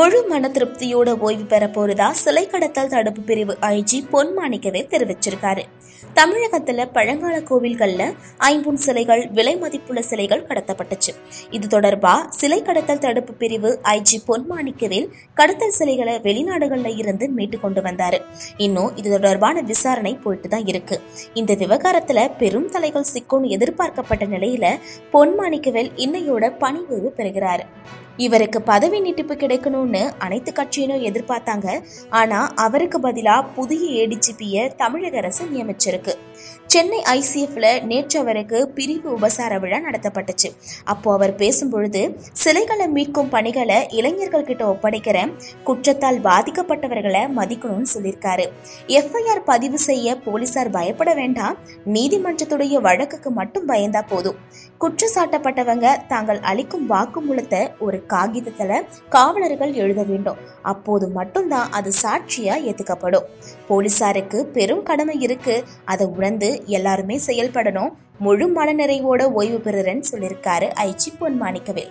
முழுமையான திருப்தியோட ஓய்வு பெற போறதா சிலை கடத்தல் தடுப்பு பிரிவு ஐஜி பொன்மாணிக்கவே தெரிவிச்சிருக்காரு. தமிழகத்துல பழங்கால கோவில்கள்ல ஐம்பொன் சிலைகள் விலை மதிப்புள்ள சிலைகள் கடத்தப்பட்டுச்சு. இது தொடர்பா சிலை கடத்தல் தடுப்பு பிரிவு ஐஜி பொன்மாணிக்கவேல் கடத்தல் சிலைகளை வெளிநாடுகள்ல இருந்து மீட்டு கொண்டு வந்தாரு. இன்னும் இது தொடர்பான விசாரணை போயிட்டு தான் இருக்கு. இந்த விவகாரத்துல பெரும் தலைகள் சிக்கும்னு எதிர்பார்க்கப்பட்ட நிலையில பொன்மாணிக்கவேல் இன்னையோட பணி ஓய்வு பெறுகிறாரு. இவருக்கு பதவி நீட்டிப்பு கிடைக்கணும்னு அனைத்து கட்சியினும் எதிர்பார்த்தாங்க. ஆனா அவருக்கு பதிலா புதிய ஏடிஜிபிய தமிழக அரசு நியமிச்சிருக்கு. சென்னை ஐசிஎஃப்ல நேற்று அவருக்கு பிரிவு உபசார விழா நடத்தப்பட்டுச்சு. அப்போ அவர் பேசும்பொழுது சிலைகளை மீட்கும் பணிகளை இளைஞர்கள் கிட்ட ஒப்படைக்கிற குற்றத்தால் பாதிக்கப்பட்டவர்களை மதிக்கணும்னு சொல்லியிருக்காரு. எஃப்ஐஆர் பதிவு செய்ய போலீசார் பயப்பட வேண்டாம். நீதிமன்றத்துடைய வழக்குக்கு மட்டும் பயந்தா போதும். குற்றம் சாட்டப்பட்டவங்க தாங்கள் அளிக்கும் வாக்குமூலத்தை ஒரு காகிதத்துல காவலர்கள் எழுத வேண்டும். அப்போது மட்டும்தான் அது சாட்சியா ஏத்துக்கப்படும். போலீசாருக்கு பெரும் கடமை இருக்கு. அதை உணர்ந்து எல்லாருமே செயல்படணும். முழு மனநிறைவோட ஓய்வு பெறுறேன்னு சொல்லியிருக்காரு ஐச்சி பொன்மாணிக்கவேல்.